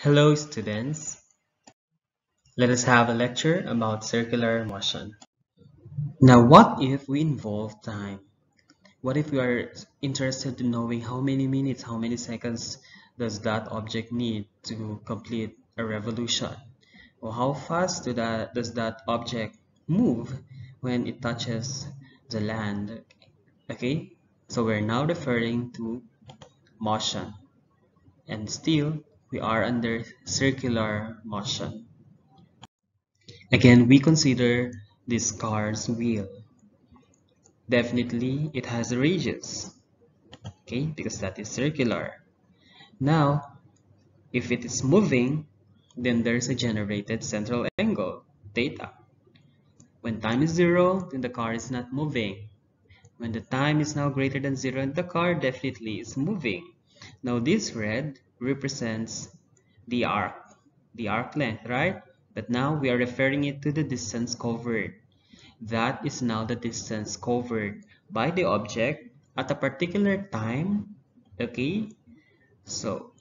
Hello students. Let us have a lecture about circular motion. Now what if we involve time? What if we are interested in knowing how many minutes, how many seconds does that object need to complete a revolution? Or how fast do that, does that object move when it touches the land? Okay, so we're now referring to motion. And still, we are under circular motion. Again, we consider this car's wheel. Definitely, it has a radius, okay, because that is circular. Now, if it is moving, then there's a generated central angle, theta. When time is zero, then the car is not moving. When the time is now greater than zero, and the car definitely is moving. Now this red represents the arc, the arc length, right? But now we are referring it to the distance covered. That is now the distance covered by the object at a particular time, okay? So,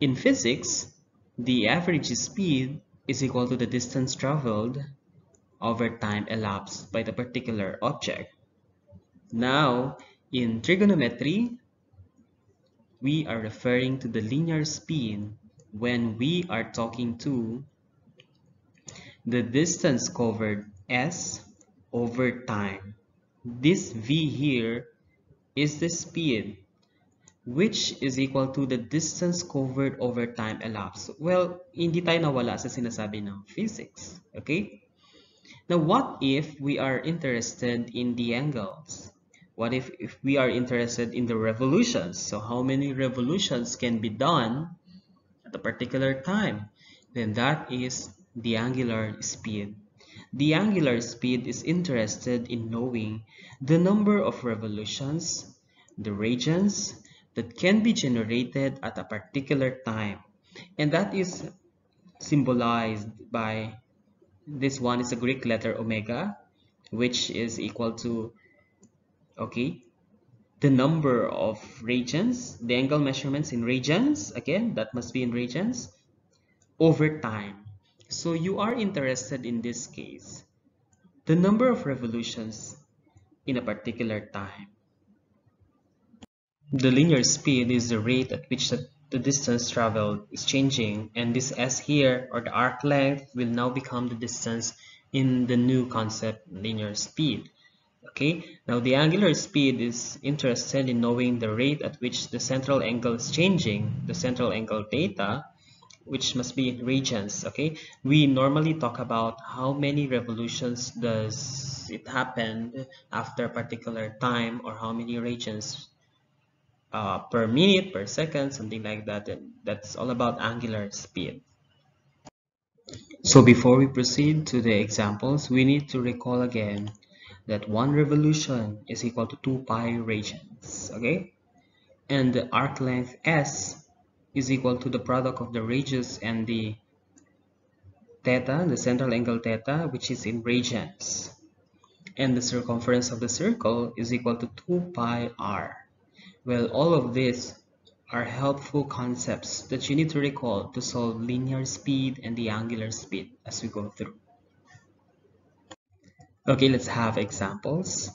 in physics, the average speed is equal to the distance traveled over time elapsed by the particular object. Now, in trigonometry, we are referring to the linear speed when we are talking to the distance covered s over time. This v here is the speed which is equal to the distance covered over time elapsed. Well, hindi tayo nawala sa sinasabi ng physics. Okay? Now, what if we are interested in the angles? What if, if we are interested in the revolutions? So how many revolutions can be done at a particular time? Then that is the angular speed. The angular speed is interested in knowing the number of revolutions, the radians, that can be generated at a particular time. And that is symbolized by this one is a Greek letter omega, which is equal to okay. The number of radians the angle measurements in radians again that must be in radians over time. So you are interested in this case. The number of revolutions in a particular time. The linear speed is the rate at which the, the distance traveled is changing and this s here or the arc length will now become the distance in the new concept linear speed okay? Now the angular speed is interested in knowing the rate at which the central angle is changing the central angle theta which must be in radians okay? We normally talk about how many revolutions does it happen after a particular time or how many radians uh, per minute per second something like that and that's all about angular speed. So before we proceed to the examples we need to recall again that one revolution is equal to 2 pi radians okay? And the arc length s is equal to the product of the radius and the theta the central angle theta which is in radians and the circumference of the circle is equal to 2 pi r. Well all of these are helpful concepts that you need to recall to solve linear speed and the angular speed as we go through Okay, let's have examples.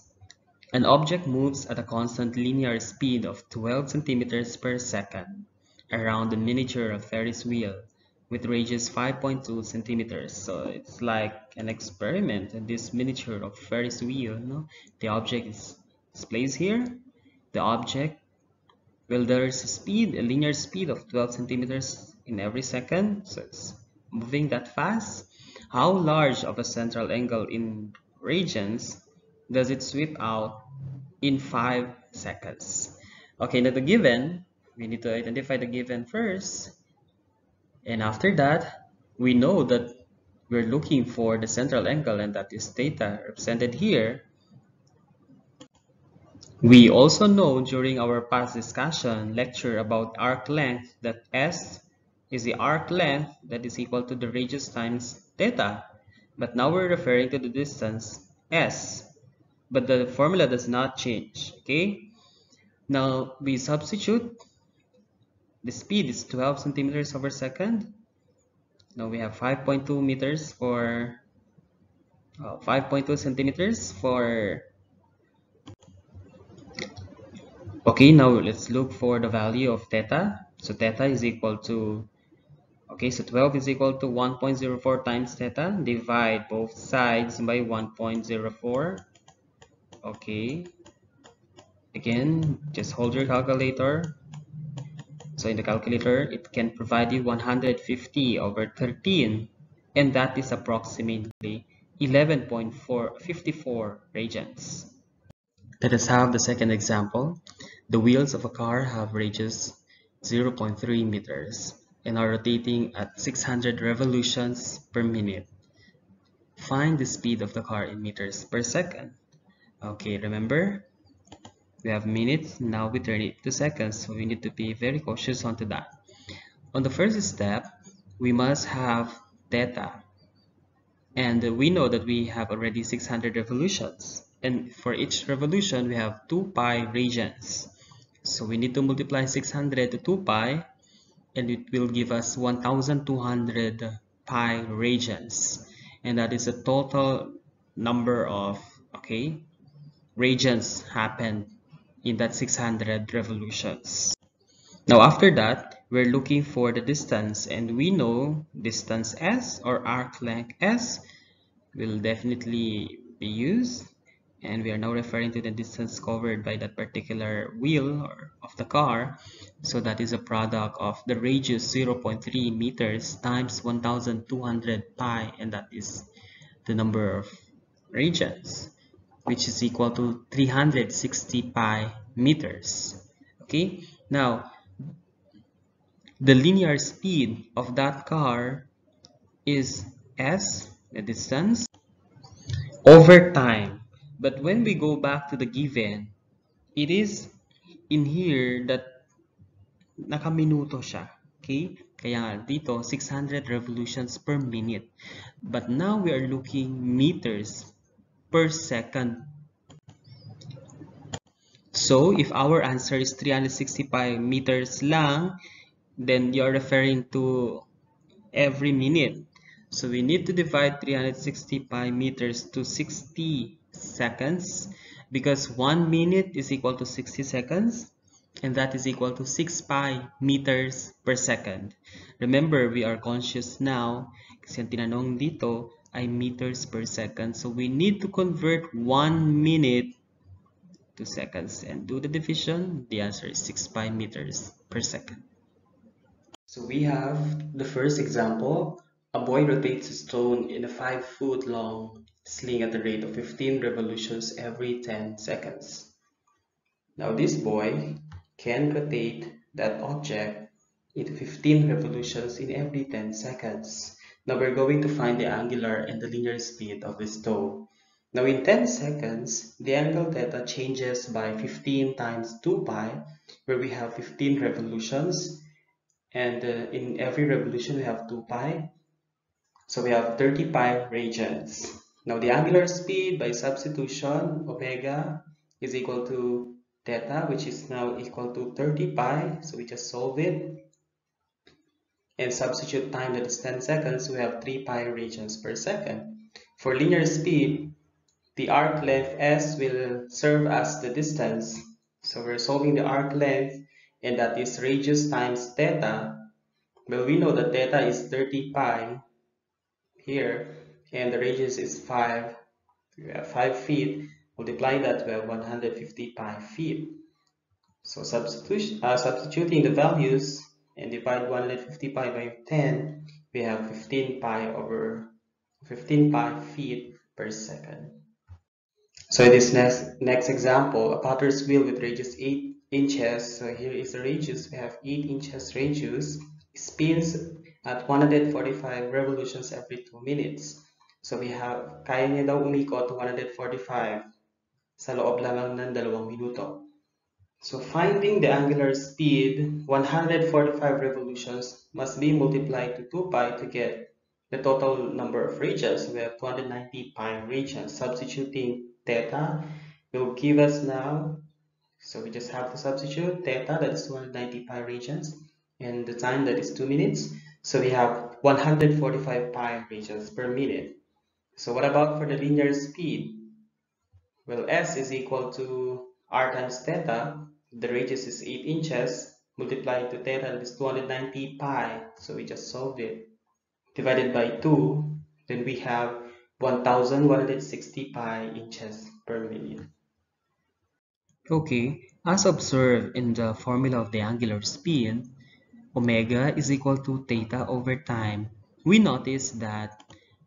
An object moves at a constant linear speed of 12 centimeters per second around the miniature of Ferris wheel with radius 5.2 centimeters. So it's like an experiment in this miniature of Ferris wheel. No? The object is, placed here. The object, well, there is a speed, a linear speed of 12 centimeters in every second. So it's moving that fast. How large of a central angle in radians does it sweep out in 5 seconds. Okay, now the given, we need to identify the given first. And after that, we know that we're looking for the central angle and that is theta represented here. We also know during our past discussion lecture about arc length that S is the arc length that is equal to the radius times theta but now we're referring to the distance s. But the formula does not change okay? Now we substitute the speed is 12 centimeters over second. Now we have 5.2 meters for uh, 5.2 centimeters for okay now let's look for the value of theta. So theta is equal to okay so 12 is equal to 1.04 times theta divide both sides by 1.04 okay again just hold your calculator so in the calculator it can provide you 150 over 13 and that is approximately 11.454 radians. Let us have the second example. The wheels of a car have radius 0.3 meters and are rotating at 600 revolutions per minute. Find the speed of the car in meters per second. Okay, remember, we have minutes, now we turn it to seconds, so we need to be very cautious onto that. On the first step, we must have theta and we know that we have already 600 revolutions and for each revolution we have 2 pi radians so we need to multiply 600 to 2 pi and it will give us 1200 pi radians and that is a total number of okay radians happened in that 600 revolutions. Now after that we're looking for the distance and we know distance s or arc length s will definitely be used and we are now referring to the distance covered by that particular wheel of the car. So that is a product of the radius 0.3 meters times 1200 pi and that is the number of radians which is equal to 360 pi meters. Okay? Now the linear speed of that car is s the distance over time but when we go back to the given it is in here that nakaminuto siya. Okay? Kaya dito 600 revolutions per minute. But now we are looking meters per second. So if our answer is 365 meters lang then you're referring to every minute. So we need to divide 360 pi meters to 60 seconds because 1 minute is equal to 60 seconds and that is equal to 6 pi meters per second. Remember, we are conscious now kasi ang tinanong dito ay meters per second. So we need to convert 1 minute to seconds and do the division. The answer is 6 pi meters per second. So we have the first example. A boy rotates a stone in a 5 foot long sling at the rate of 15 revolutions every 10 seconds. Now this boy can rotate that object into 15 revolutions in every 10 seconds. Now we're going to find the angular and the linear speed of this stone. Now in 10 seconds, the angle theta changes by 15 times 2 pi, where we have 15 revolutions and uh, in every revolution we have 2 pi so we have 30 pi radians now the angular speed by substitution omega is equal to theta which is now equal to 30 pi so we just solve it. And substitute time that is 10 seconds we have 3 pi radians per second. For linear speed the arc length s will serve as the distance. So we're solving the arc length and that is radius times theta. Well, we know that theta is 30 pi here and the radius is 5. We have 5 feet. Multiply that 150 pi feet. So substitution, uh, substituting the values and divide 150 pi by 10, we have 15 pi over 15 pi feet per second. So in this next, next example, a potter's wheel with radius 8 inches. So here is the radius. We have 8 inches radius. Spins at 145 revolutions every 2 minutes. So we have, kaya niya daw umikot 145 sa loob lamang ng dalawang minuto. So finding the angular speed, 145 revolutions must be multiplied to 2 pi to get the total number of radians. We have 290 pi radians. Substituting theta will give us now so we just have to substitute theta that is 290 pi radians and the time that is 2 minutes. So we have 145 pi radians per minute. So what about for the linear speed? Well, s is equal to r times theta. The radius is 8 inches multiplied to theta is 290 pi. So we just solved it. Divided by 2, then we have 1160 pi inches per minute. Okay, as observed in the formula of the angular speed, omega is equal to theta over time. We notice that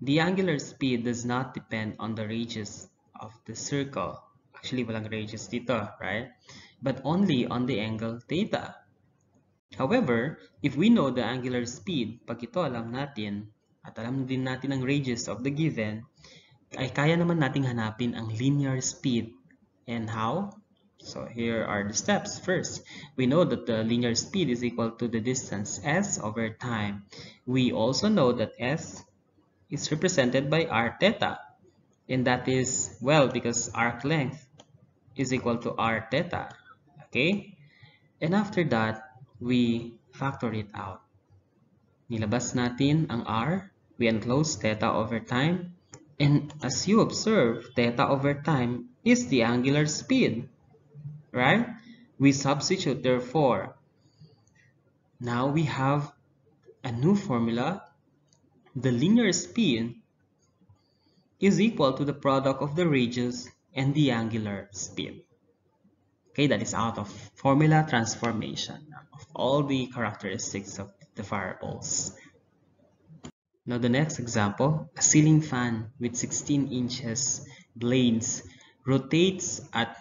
the angular speed does not depend on the radius of the circle. Actually, walang radius dito, right? But only on the angle theta. However, if we know the angular speed, pag ito alam natin, at alam din natin ang radius of the given, ay kaya naman nating hanapin ang linear speed. And how? So here are the steps. First, we know that the linear speed is equal to the distance s over time. We also know that s is represented by r theta. And that is, well, because arc length is equal to r theta. Okay? And after that, we factor it out. Nilabas natin ang r, we enclose theta over time, and as you observe, theta over time is the angular speed right? We substitute therefore. Now we have a new formula. The linear speed is equal to the product of the radius and the angular speed. Okay, that is out of formula transformation of all the characteristics of the variables. Now the next example, a ceiling fan with 16 inches blades rotates at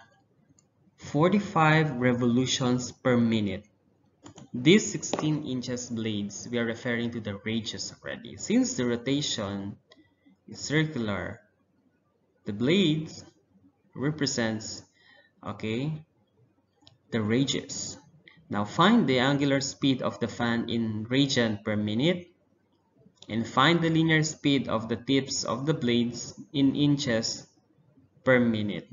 45 revolutions per minute. These 16 inches blades, we are referring to the radius already. Since the rotation is circular, the blades represents, okay, the radius. Now find the angular speed of the fan in radian per minute and find the linear speed of the tips of the blades in inches per minute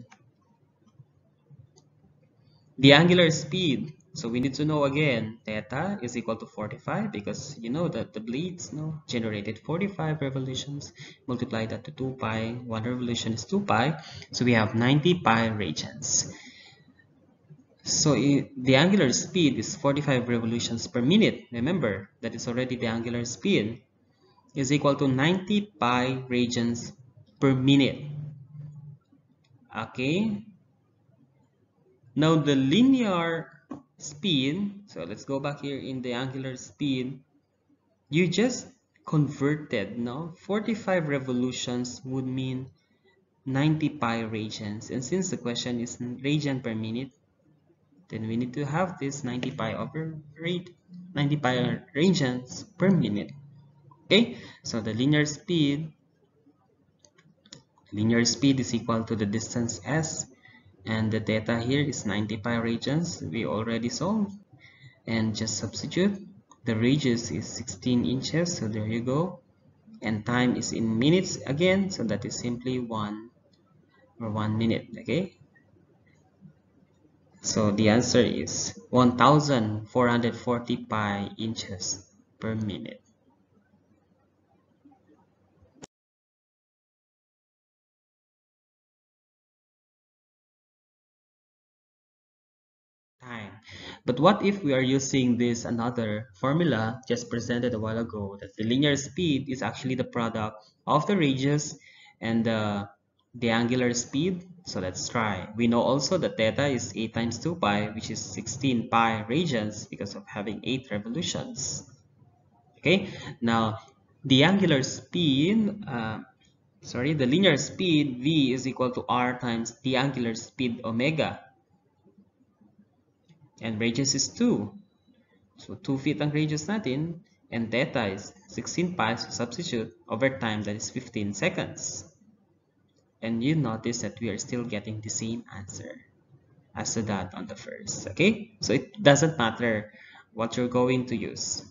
the angular speed so we need to know again theta is equal to 45 because you know that the blades no generated 45 revolutions multiply that to 2 pi one revolution is 2 pi. So we have 90 pi radians so the angular speed is 45 revolutions per minute. Remember that is already the angular speed is equal to 90 pi radians per minute. Okay. Now the linear speed, so let's go back here in the angular speed, you just converted, no? 45 revolutions would mean 90 pi radians. And since the question is radian per minute, then we need to have this 90 pi over rate 90 pi radians per minute. Okay, so the linear speed linear speed is equal to the distance s and the theta here is 90 pi radians we already solved. And just substitute the radius is 16 inches so there you go. And time is in minutes again so that is simply one or one minute okay? So the answer is 1440 pi inches per minute time. But what if we are using this another formula just presented a while ago that the linear speed is actually the product of the radius and the, the angular speed. So let's try. We know also that theta is 8 times 2 pi which is 16 pi radians because of having 8 revolutions. Okay, now the angular speed, uh, sorry, the linear speed v is equal to r times the angular speed omega and radius is 2. So 2 feet ang radius natin and theta is 16 pi so substitute over time that is 15 seconds. And you notice that we are still getting the same answer as to that on the first. Okay? So it doesn't matter what you're going to use.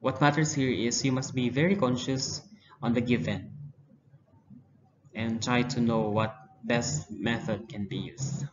What matters here is you must be very conscious on the given and try to know what best method can be used.